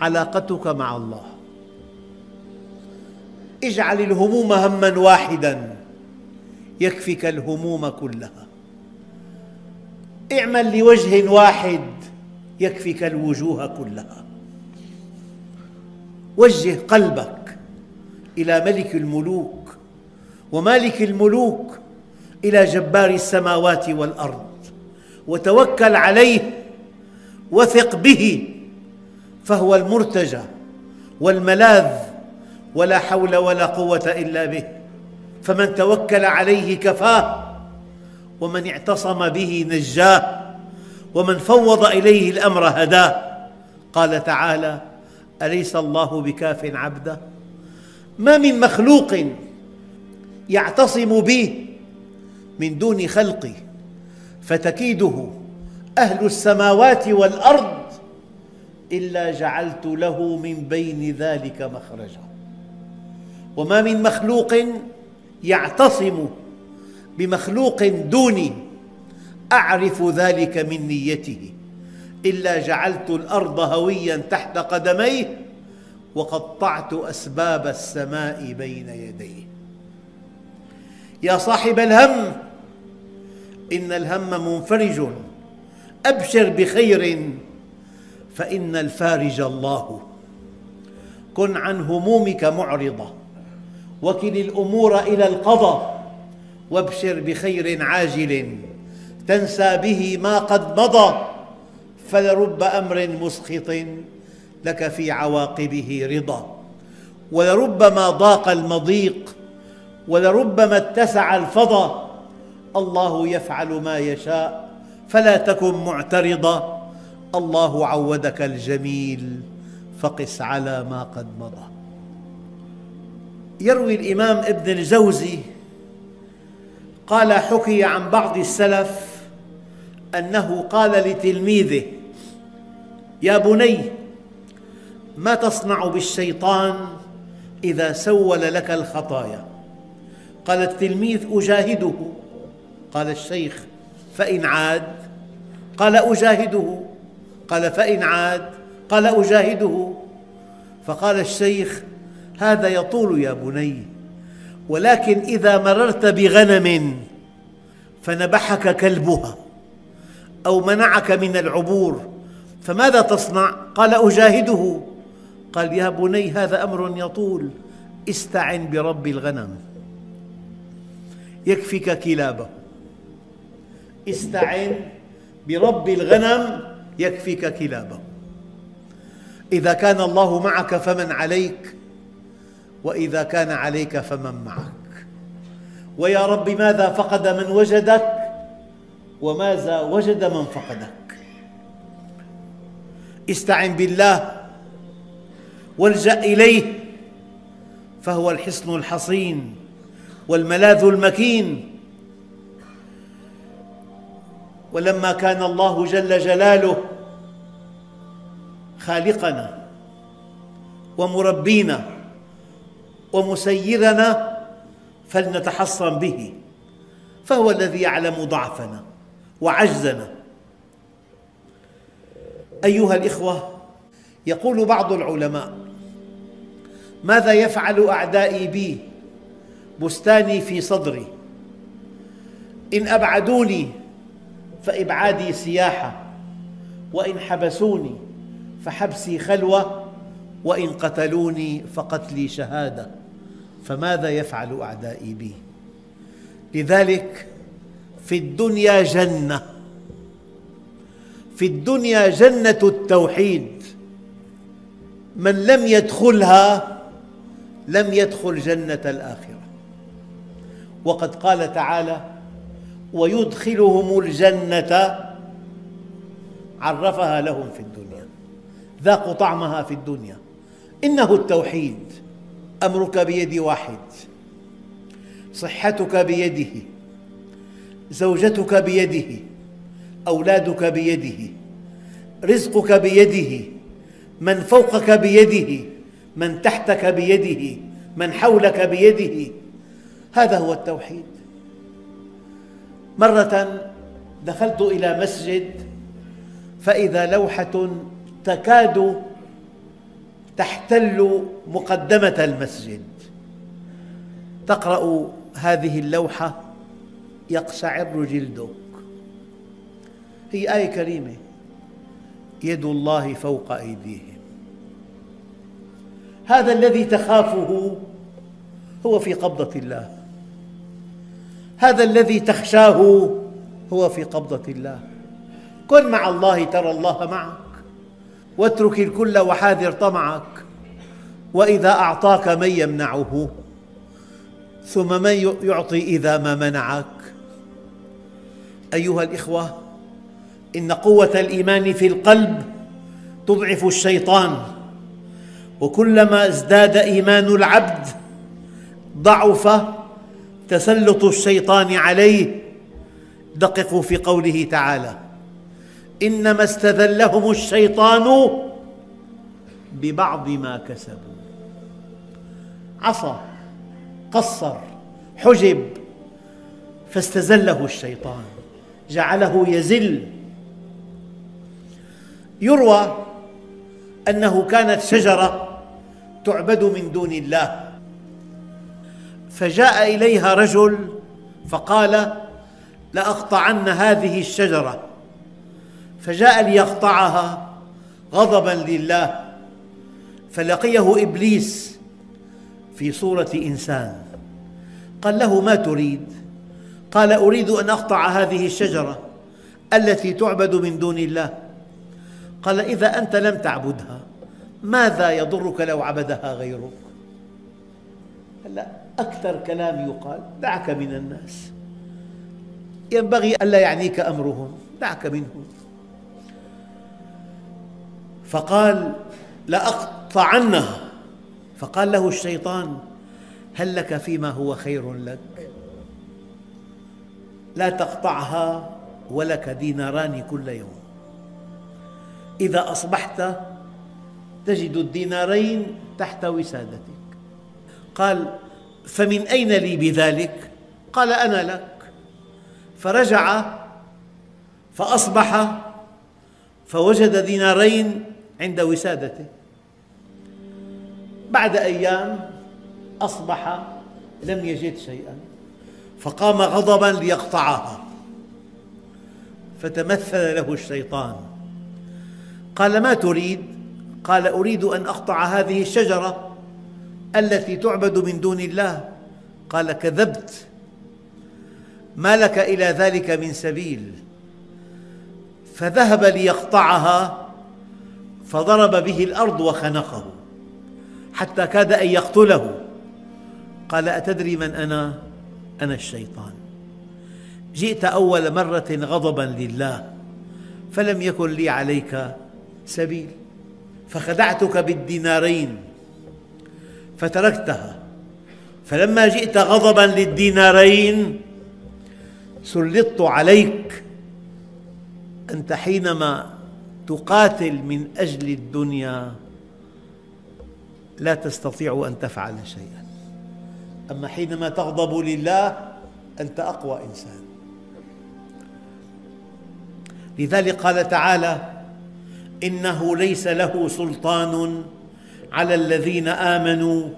علاقتك مع الله. اجعل الهموم هما واحدا يكفك الهموم كلها. اعمل لوجه واحد يكفك الوجوه كلها. وجه قلبك إلى ملك الملوك ومالك الملوك إلى جبار السماوات والأرض. وتوكل عليه وثق به. فهو المرتجى والملاذ ولا حول ولا قوة إلا به. فمن توكل عليه كفاه ومن اعتصم به نجاه ومن فوض إليه الأمر هداه. قال تعالى أليس الله بكاف عبده؟ ما من مخلوق يعتصم بي من دون خلقي فتكيده أهل السماوات والأرض إلا جعلت له من بين ذلك مخرجا. وما من مخلوق يعتصم بمخلوق دوني أعرف ذلك من نيته. إلا جعلت الأرض هويا تحت قدميه وقطعت أسباب السماء بين يديه. يا صاحب الهم إن الهم منفرج أبشر بخير فإن الفارج الله. كن عن همومك معرضة. وكل الأمور إلى القضاء. وابشر بخير عاجل. تنسى به ما قد مضى. فلرب أمر مسخط لك في عواقبه رضا. ولربما ضاق المضيق. ولربما اتسع الفضا. الله يفعل ما يشاء. فلا تكن معترضا. الله عودك الجميل فقس على ما قد مضى. يروي الإمام ابن الجوزي قال حكي عن بعض السلف أنه قال لتلميذه يا بني ما تصنع بالشيطان إذا سول لك الخطايا قال التلميذ أجاهده. قال الشيخ فإن عاد. قال أجاهده. قال فإن عاد قال أجاهده. فقال الشيخ هذا يطول يا بني ولكن إذا مررت بغنم فنبحك كلبها أو منعك من العبور فماذا تصنع؟ قال أجاهده. قال يا بني هذا أمر يطول استعن برب الغنم. يكفك كلابه. استعن برب الغنم يكفك كلابه. إذا كان الله معك فمن عليك وإذا كان عليك فمن معك. ويا رب ماذا فقد من وجدك وماذا وجد من فقدك؟ استعن بالله والجأ إليه فهو الحصن الحصين والملاذ المكين. ولما كان الله جل جلاله خالقنا ومربينا ومسيرنا فلنتحصن به فهو الذي يعلم ضعفنا وعجزنا. أيها الإخوة يقول بعض العلماء ماذا يفعل أعدائي بي بستاني في صدري؟ إن أبعدوني فإبعادي سياحة. وإن حبسوني فحبسي خلوة وإن قتلوني فقتلي شهادة. فماذا يفعل أعدائي بي؟ لذلك في الدنيا جنة. في الدنيا جنة التوحيد. من لم يدخلها لم يدخل جنة الآخرة. وقد قال تعالى ويدخلهم الجنة عرفها لهم في الدنيا ذاقوا طعمها في الدنيا. إنه التوحيد أمرك بيد واحد صحتك بيده زوجتك بيده أولادك بيده رزقك بيده من فوقك بيده من تحتك بيده من حولك بيده. هذا هو التوحيد. مرة دخلت إلى مسجد فإذا لوحة تكاد تحتل مقدمة المسجد. تقرأ هذه اللوحة يقشعر جلدك. هي آية كريمة. يد الله فوق أيديهم. هذا الذي تخافه هو في قبضة الله. هذا الذي تخشاه هو في قبضة الله. كن مع الله ترى الله معك. واترك الكل وحاذر طمعك. وإذا أعطاك من يمنعه ثم من يعطي إذا ما منعك. أيها الإخوة إن قوة الإيمان في القلب تضعف الشيطان. وكلما ازداد إيمان العبد ضعف تسلط الشيطان عليه. دققوا في قوله تعالى إنما استذلهم الشيطان ببعض ما كسبوا. عصى قصر حجب فاستزله الشيطان جعله يزل. يروى أنه كانت شجرة تعبد من دون الله. فجاء إليها رجل فقال لأقطعن هذه الشجرة. فجاء ليقطعها غضبا لله. فلقيه إبليس في صورة إنسان. قال له ما تريد؟ قال أريد أن أقطع هذه الشجرة التي تعبد من دون الله. قال إذا أنت لم تعبدها ماذا يضرك لو عبدها غيرك؟ هلا أكثر كلام يقال دعك من الناس. ينبغي ألا يعنيك أمرهم دعك منهم. فقال لأقطعنها فقال له الشيطان هل لك فيما هو خير لك؟ لا تقطعها ولك ديناران كل يوم. إذا أصبحت تجد الدينارين تحت وسادتك. قال فمن أين لي بذلك؟ قال أنا لك. فرجع فأصبح فوجد دينارين عند وسادته. بعد أيام أصبح لم يجد شيئا فقام غضبا ليقطعها. فتمثل له الشيطان. قال ما تريد؟ قال أريد أن أقطع هذه الشجرة. التي تعبد من دون الله؟ قال كذبت. ما لك إلى ذلك من سبيل؟ فذهب ليقطعها فضرب به الأرض وخنقه حتى كاد أن يقتله. قال أتدري من أنا؟ أنا الشيطان. جئت أول مرة غضبا لله فلم يكن لي عليك سبيل فخدعتك بالدينارين. فتركتها. فلما جئت غضبا للدينارين سلطت عليك أنت حينما تقاتل من أجل الدنيا لا تستطيع أن تفعل شيئا. أما حينما تغضب لله أنت أقوى إنسان. لذلك قال تعالى إنه ليس له سلطان على الذين آمنوا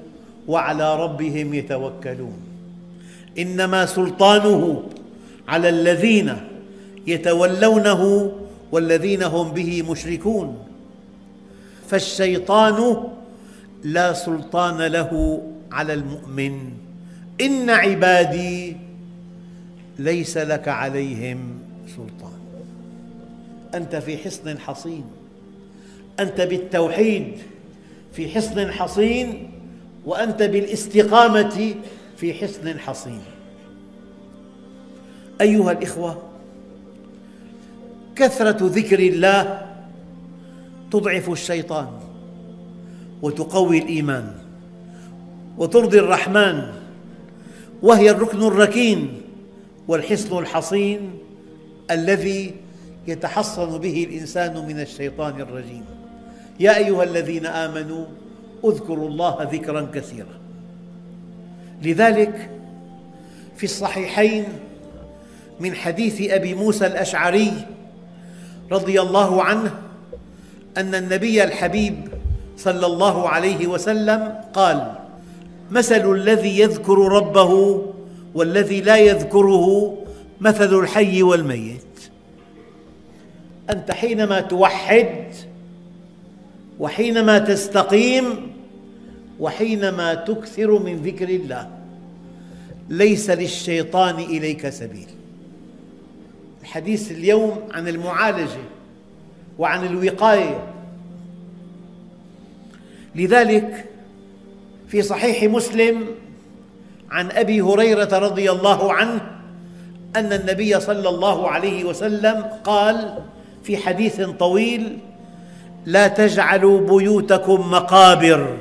وعلى ربهم يتوكلون. إنما سلطانه على الذين يتولونه والذين هم به مشركون. فالشيطان لا سلطان له على المؤمن. إن عبادي ليس لك عليهم سلطان. أنت في حصن حصين. أنت بالتوحيد. في حصن حصين وأنت بالاستقامة في حصن حصين. أيها الإخوة كثرة ذكر الله تضعف الشيطان وتقوي الإيمان وترضي الرحمن وهي الركن الركين والحصن الحصين الذي يتحصن به الإنسان من الشيطان الرجيم. يا أيها الذين آمنوا اذكروا الله ذكرا كثيرا. لذلك في الصحيحين من حديث أبي موسى الأشعري رضي الله عنه أن النبي الحبيب صلى الله عليه وسلم قال مثل الذي يذكر ربه والذي لا يذكره مثل الحي والميت. أنت حينما توحد وحينما تستقيم وحينما تكثر من ذكر الله ليس للشيطان إليك سبيل. الحديث اليوم عن المعالجة وعن الوقاية. لذلك في صحيح مسلم عن أبي هريرة رضي الله عنه أن النبي صلى الله عليه وسلم قال في حديث طويل لا تجعلوا بيوتكم مقابر.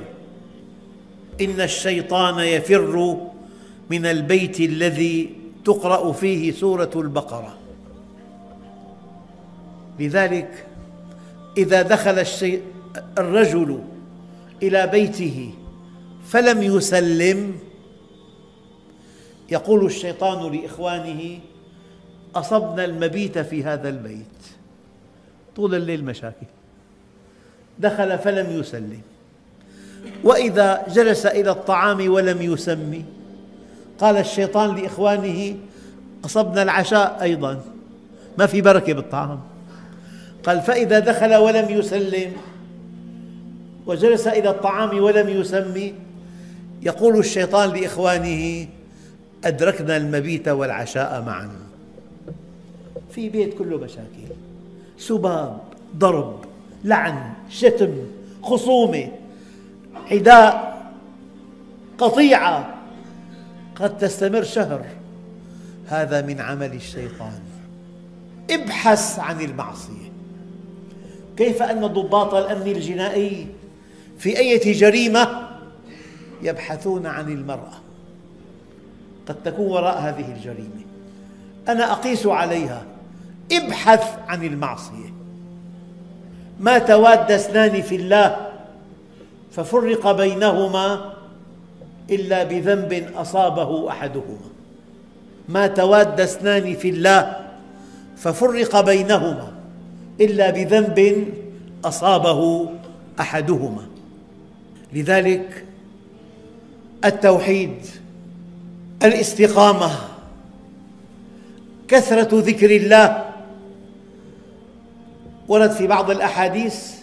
إن الشيطان يفر من البيت الذي تقرأ فيه سورة البقرة. لذلك إذا دخل الرجل إلى بيته فلم يسلم يقول الشيطان لإخوانه أصبنا المبيت في هذا البيت. طول الليل مشاكل دخل فلم يسلم. وإذا جلس إلى الطعام ولم يسمي قال الشيطان لإخوانه أصبنا العشاء أيضا ما في بركة بالطعام. قال فإذا دخل ولم يسلم وجلس إلى الطعام ولم يسمي يقول الشيطان لإخوانه أدركنا المبيت والعشاء معا. في بيت كله مشاكل سباب ضرب لعن شتم خصومة عداء قطيعة. قد تستمر شهر. هذا من عمل الشيطان. ابحث عن المعصية. كيف أن ضباط الأمن الجنائي في أي جريمة يبحثون عن المرأة؟ قد تكون وراء هذه الجريمة. أنا أقيس عليها. ابحث عن المعصية. ما تواد اثنان في الله ففرق بينهما إلا بذنب أصابه أحدهما. ما تواد اثنان في الله ففرق بينهما إلا بذنب أصابه أحدهما. لذلك التوحيد الاستقامة كثرة ذكر الله ورد في بعض الأحاديث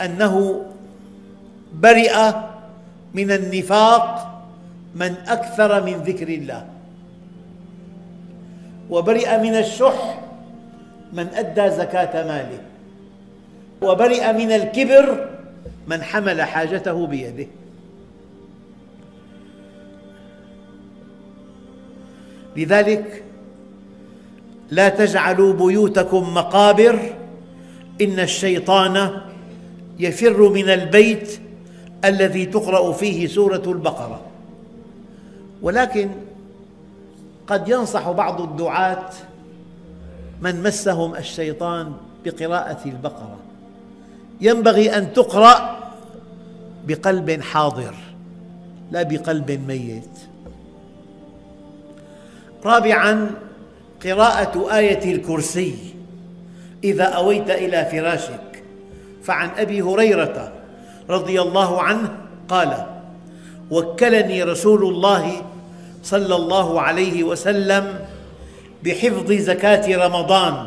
أنه برئ من النفاق من أكثر من ذكر الله وبرئ من الشح من أدى زكاة ماله وبرئ من الكبر من حمل حاجته بيده. لذلك لا تجعلوا بيوتكم مقابر إن الشيطان يفر من البيت الذي تقرأ فيه سورة البقرة. ولكن قد ينصح بعض الدعاة من مسهم الشيطان بقراءة البقرة. ينبغي أن تقرأ بقلب حاضر لا بقلب ميت. رابعاً قراءة آية الكرسي. إذا أويت إلى فراشك فعن أبي هريرة رضي الله عنه قال وكلني رسول الله صلى الله عليه وسلم بحفظ زكاة رمضان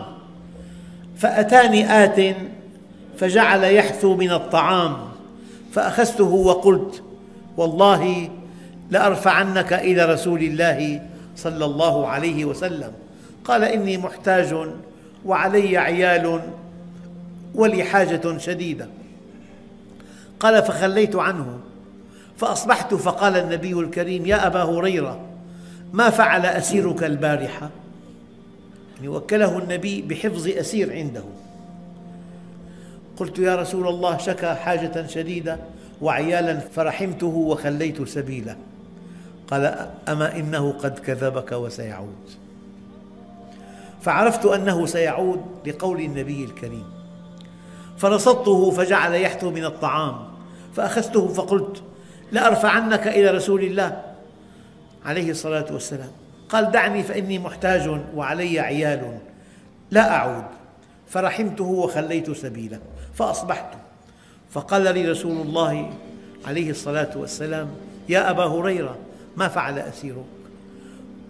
فأتاني آت فجعل يحثو من الطعام فأخذته وقلت والله لأرفعنك إلى رسول الله صلى الله عليه وسلم. قال إني محتاج وعلي عيال ولي حاجة شديدة. قال فخليت عنه. فأصبحت فقال النبي الكريم يا أبا هريرة ما فعل أسيرك البارحة؟ يعني وكله النبي بحفظ أسير عنده. قلت يا رسول الله شكى حاجة شديدة وعيالا فرحمته وخليت سبيله. قال أما إنه قد كذبك وسيعود. فعرفت أنه سيعود لقول النبي الكريم. فرصدته فجعل يحثو من الطعام فأخذته فقلت لأرفعنك إلى رسول الله. عليه الصلاة والسلام. قال دعني فإني محتاج وعلي عيال لا أعود. فرحمته وخليت سبيله فأصبحت. فقال لي رسول الله عليه الصلاة والسلام يا أبا هريرة ما فعل أسيرك؟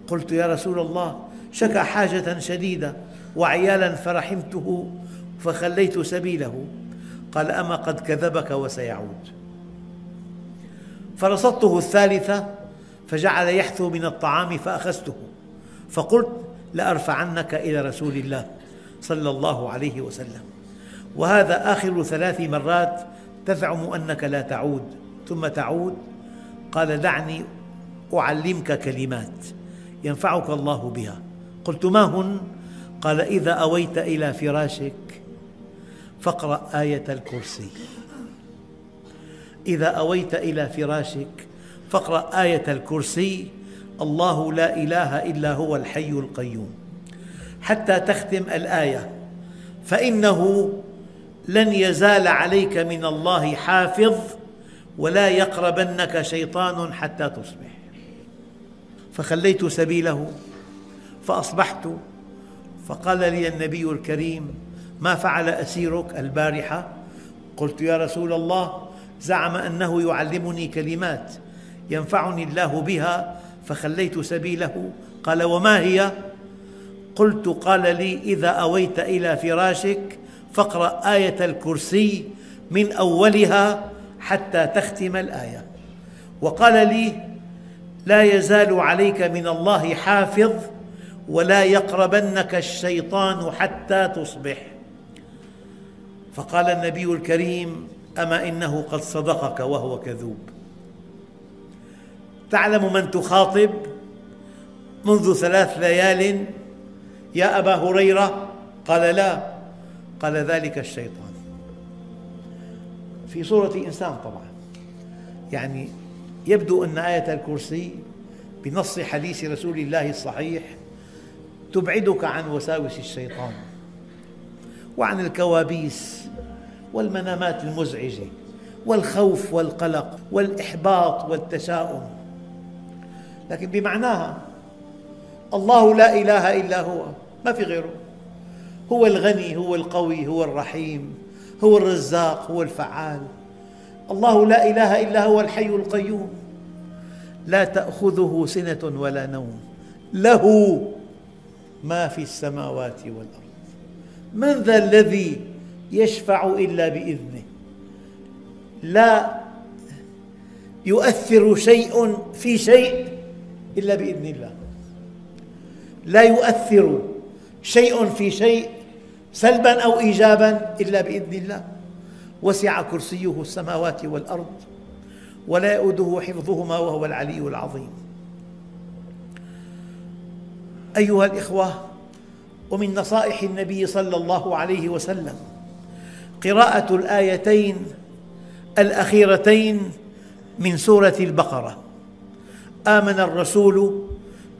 قلت يا رسول الله شكى حاجة شديدة وعيالا فرحمته فخليت سبيله. قال أما قد كذبك وسيعود. فرصدته الثالثة فجعل يحثو من الطعام فأخذته. فقلت لأرفعنك إلى رسول الله صلى الله عليه وسلم. وهذا آخر ثلاث مرات تزعم أنك لا تعود. ثم تعود قال دعني أعلمك كلمات ينفعك الله بها. قلت ما هن؟ قال إذا أويت إلى فراشك فاقرأ آية الكرسي. إذا أويت إلى فراشك فاقرأ آية الكرسي. الله لا إله إلا هو الحي القيوم. حتى تختم الآية. فإنه لن يزال عليك من الله حافظ ولا يقربنك شيطان حتى تصبح. فخليت سبيله. فأصبحت فقال لي النبي الكريم ما فعل أسيرك البارحة؟ قلت يا رسول الله زعم أنه يعلمني كلمات ينفعني الله بها فخليت سبيله قال وما هي؟ قلت قال لي إذا أويت إلى فراشك فاقرأ آية الكرسي من أولها حتى تختم الآية وقال لي لا يزال عليك من الله حافظ ولا يقربنك الشيطان حتى تصبح. فقال النبي الكريم أما إنه قد صدقك وهو كذوب. تعلم من تخاطب؟ منذ ثلاث ليال يا أبا هريرة؟ قال لا. قال ذلك الشيطان. في صورة إنسان طبعا. يعني يبدو أن آية الكرسي بنص حديث رسول الله الصحيح تبعدك عن وساوس الشيطان وعن الكوابيس والمنامات المزعجة والخوف والقلق والإحباط والتشاؤم لكن بمعناها الله لا إله إلا هو ما في غيره. هو الغني هو القوي هو الرحيم هو الرزاق هو الفعال. الله لا إله إلا هو الحي القيوم. لا تأخذه سنة ولا نوم. له ما في السماوات والأرض. من ذا الذي يشفع إلا بإذنه؟ لا يؤثر شيء في شيء إلا بإذن الله. لا يؤثر شيء في شيء سلبا أو إيجابا إلا بإذن الله. وسع كرسيه السماوات والأرض ولا يؤوده حفظهما وهو العلي العظيم. أيها الإخوة ومن نصائح النبي صلى الله عليه وسلم قراءة الآيتين الأخيرتين من سورة البقرة. آمن الرسول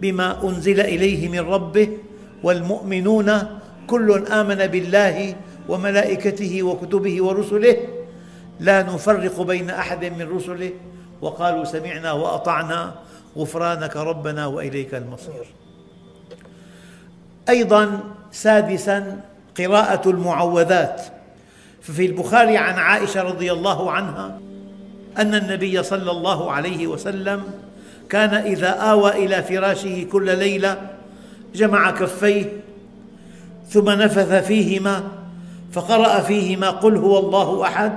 بما أنزل إليه من ربه والمؤمنون كل آمن بالله وملائكته وكتبه ورسله. لا نفرق بين أحد من رسله. وقالوا سمعنا وأطعنا غفرانك ربنا وإليك المصير. أيضا سادسا قراءة المعوذات. ففي البخاري عن عائشة رضي الله عنها أن النبي صلى الله عليه وسلم كان إذا آوى إلى فراشه كل ليلة جمع كفيه ثم نفث فيهما فقرأ فيهما قل هو الله أحد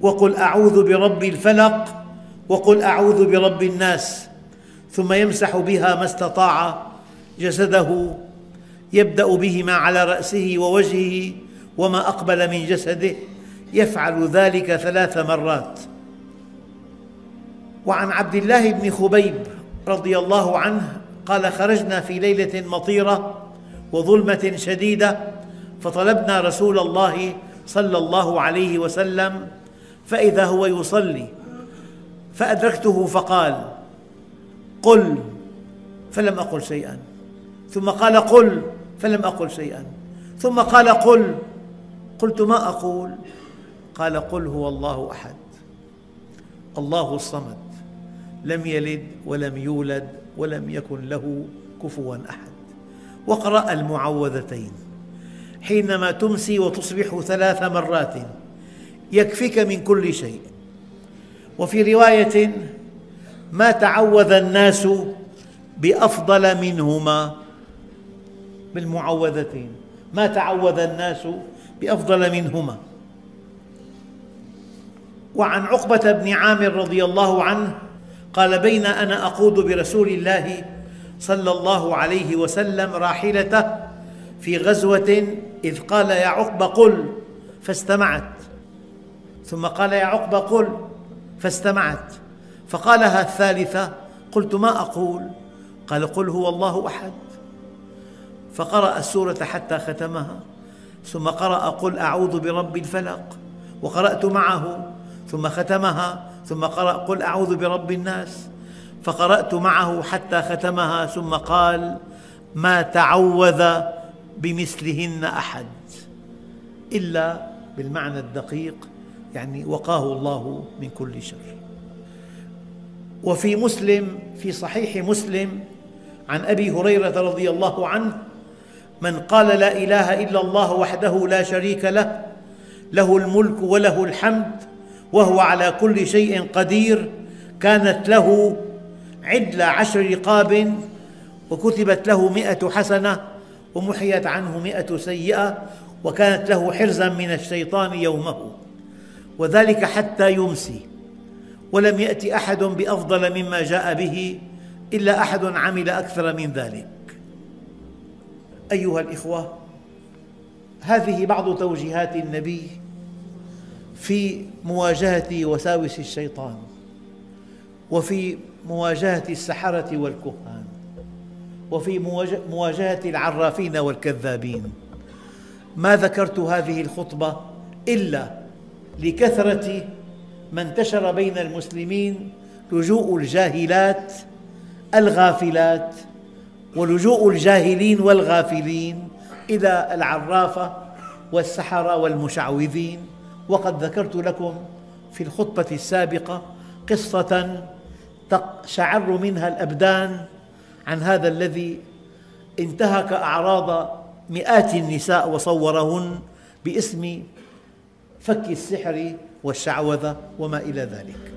وقل أعوذ برب الفلق وقل أعوذ برب الناس ثم يمسح بها ما استطاع جسده يبدأ بهما على رأسه ووجهه وما أقبل من جسده. يفعل ذلك ثلاث مرات. وعن عبد الله بن خبيب رضي الله عنه قال خرجنا في ليلة مطيرة وظلمة شديدة فطلبنا رسول الله صلى الله عليه وسلم فإذا هو يصلي فأدركته فقال قل. فلم أقل شيئا. ثم قال قل. فلم أقل شيئا. ثم قال قل. قلت ما أقول؟ قال قل هو الله أحد. الله الصمد. لم يلد ولم يولد ولم يكن له كفوا أحد. واقرأ المعوذتين. حينما تمسي وتصبح ثلاث مرات يكفيك من كل شيء. وفي رواية ما تعوذ الناس بأفضل منهما بالمعوذتين. ما تعوذ الناس بأفضل منهما. وعن عقبة بن عامر رضي الله عنه قال بين أنا أقود برسول الله صلى الله عليه وسلم راحلته في غزوة إذ قال يا عقبة قل. فاستمعت. ثم قال يا عقبة قل. فاستمعت. فقالها الثالثة قلت ما أقول؟ قال قل هو الله أحد. فقرأ السورة حتى ختمها ثم قرأ قل أعوذ برب الفلق وقرأت معه ثم ختمها ثم قرأ قل أعوذ برب الناس فقرأت معه حتى ختمها ثم قال ما تعوذ بمثلهن أحد إلا بالمعنى الدقيق يعني وقاه الله من كل شر. وفي مسلم في صحيح مسلم عن أبي هريرة رضي الله عنه من قال لا إله إلا الله وحده لا شريك له له الملك وله الحمد وهو على كل شيء قدير كانت له عدل عشر رقاب وكتبت له مئة حسنة ومحيت عنه مئة سيئة وكانت له حرزا من الشيطان يومه. وذلك حتى يمسي ولم يأتي أحد بأفضل مما جاء به إلا أحد عمل أكثر من ذلك. أيها الإخوة هذه بعض توجيهات النبي في مواجهة وساوس الشيطان وفي مواجهة السحرة والكهان وفي مواجهة العرافين والكذابين. ما ذكرت هذه الخطبة إلا لكثرة ما انتشر بين المسلمين لجوء الجاهلات الغافلات ولجوء الجاهلين والغافلين إلى العرافة والسحرة والمشعوذين. وقد ذكرت لكم في الخطبة السابقة قصة تقشعر منها الأبدان عن هذا الذي انتهك أعراض مئات النساء وصورهن باسم فك السحر والشعوذة وما إلى ذلك.